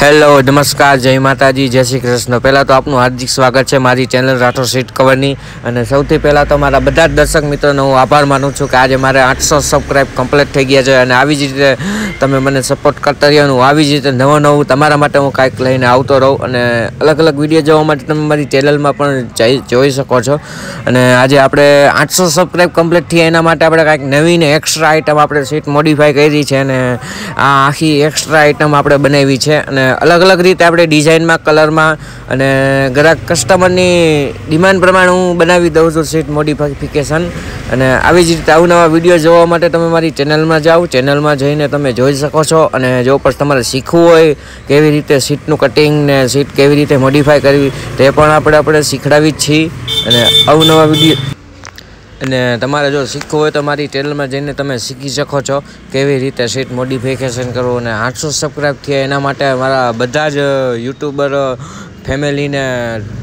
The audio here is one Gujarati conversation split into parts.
હેલો, નમસ્કાર, જય માતાજી, જય શ્રી કૃષ્ણ. પહેલાં તો આપનું હાર્દિક સ્વાગત છે મારી ચેનલ રાઠોડ સીટ કવરની. અને સૌથી પહેલાં તો મારા બધા જ દર્શક મિત્રોનો હું આભાર માનું છું કે આજે મારે આઠસો સબસ્ક્રાઈબ કમ્પ્લીટ થઈ ગયા છે અને આવી જ રીતે તમે મને સપોર્ટ કરતા રહ્યો હું આવી જ રીતે નવું નવું તમારા માટે હું કાંઈક લઈને આવતો રહું અને અલગ અલગ વીડિયો જોવા માટે તમે મારી ચેનલમાં પણ જોઈ શકો છો. અને આજે આપણે આઠસો સબસ્ક્રાઈબ કમ્પ્લીટ થયા એના માટે આપણે કાંઈક નવીને એક્સ્ટ્રા આઇટમ આપણે સીટ મોડિફાઈ કરી છે અને આ આખી એક્સ્ટ્રા આઇટમ આપણે બનાવી છે. અને અલગ અલગ રીતે આપણે ડિઝાઇનમાં, કલરમાં અને ગ્રાહક કસ્ટમરની ડિમાન્ડ પ્રમાણે હું બનાવી દઉં છું સીટ મોડિફિકેશન અને આવી જ રીતે અવનવા વીડિયો જોવા માટે તમે મારી ચેનલમાં જાઓ. ચેનલમાં જઈને તમે જોઈ શકો છો અને જો પણ તમારે શીખવું હોય કેવી રીતે સીટનું કટિંગ ને સીટ કેવી રીતે મોડિફાય કરવી, તે પણ આપણે આપણે શીખડાવી જ છીએ. અને અવનવા વીડિયો અને તમારે જો શીખવું હોય તો મારી ચેનલમાં જઈને તમે શીખી શકો છો કેવી રીતે સીટ મોડિફિકેશન કરવું અને આઠસો સબસ્ક્રાઈબ થયા એના માટે મારા બધા જ યુટ્યુબર ફેમિલીને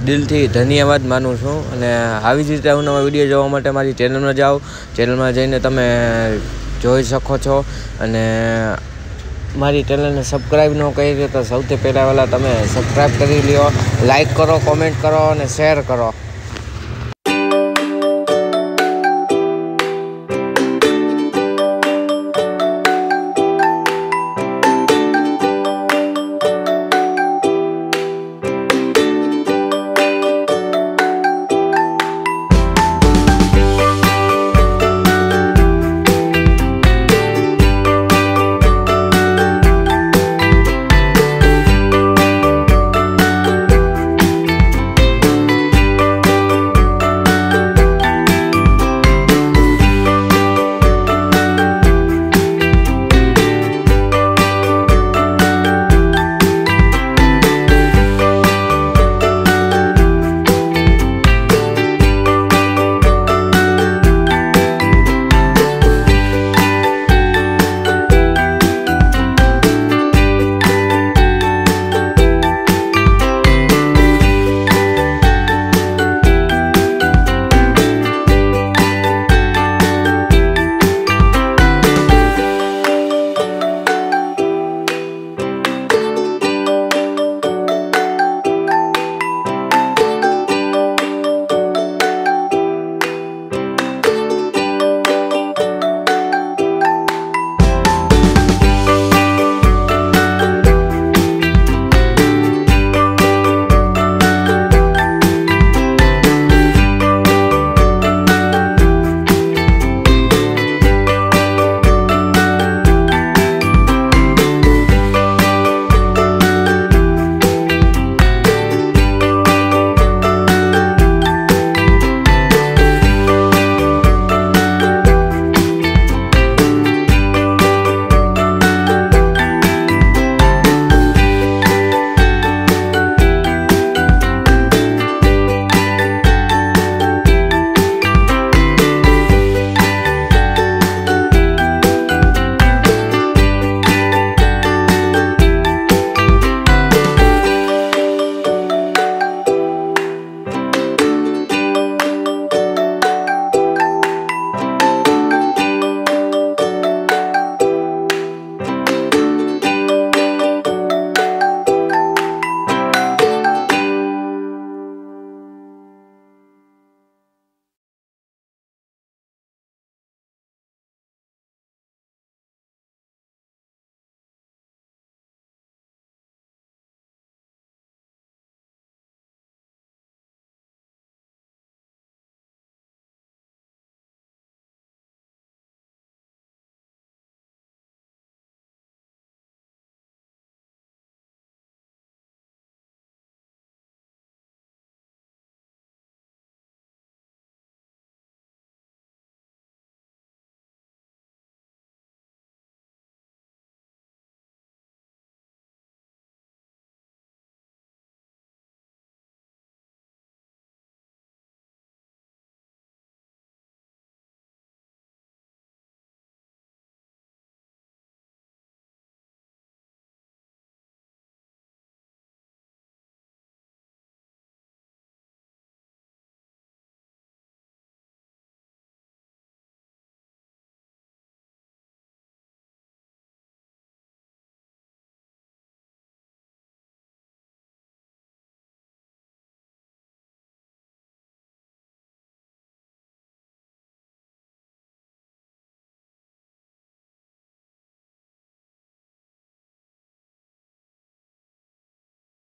દિલથી ધન્યવાદ માનું છું. અને આવી જ રીતે અવનવા વીડિયો જોવા માટે મારી ચેનલમાં જાઓ. ચેનલમાં જઈને તમે જોઈ શકો છો. અને મારી ચેનલને સબસ્ક્રાઈબ ન કરી તો સૌથી પહેલાં પહેલાં તમે સબસ્ક્રાઈબ કરી લ્યો. લાઈક કરો કોમેન્ટ કરો અને શેર કરો.